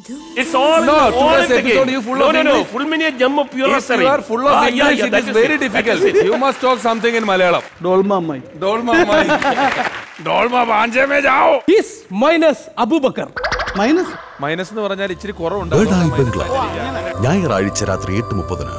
It's all No, all today's episode game. you full no, of no, English. no. no, Full many jump of pure If you are full of Ah, English, yeah, yeah, it is is very it. Difficult. is. You must talk something in Malayalam. Dolma mai. Dolma Mai. Dolma banje പാഞ്ചേ jao. ജാओ minus Abu Bakar. Minus. Minus എന്ന് പറഞ്ഞാൽ ഇച്ചിരി കുറവുണ്ട് ഞായറാഴ്ച രാത്രി എട്ട് മുപ്പതിന്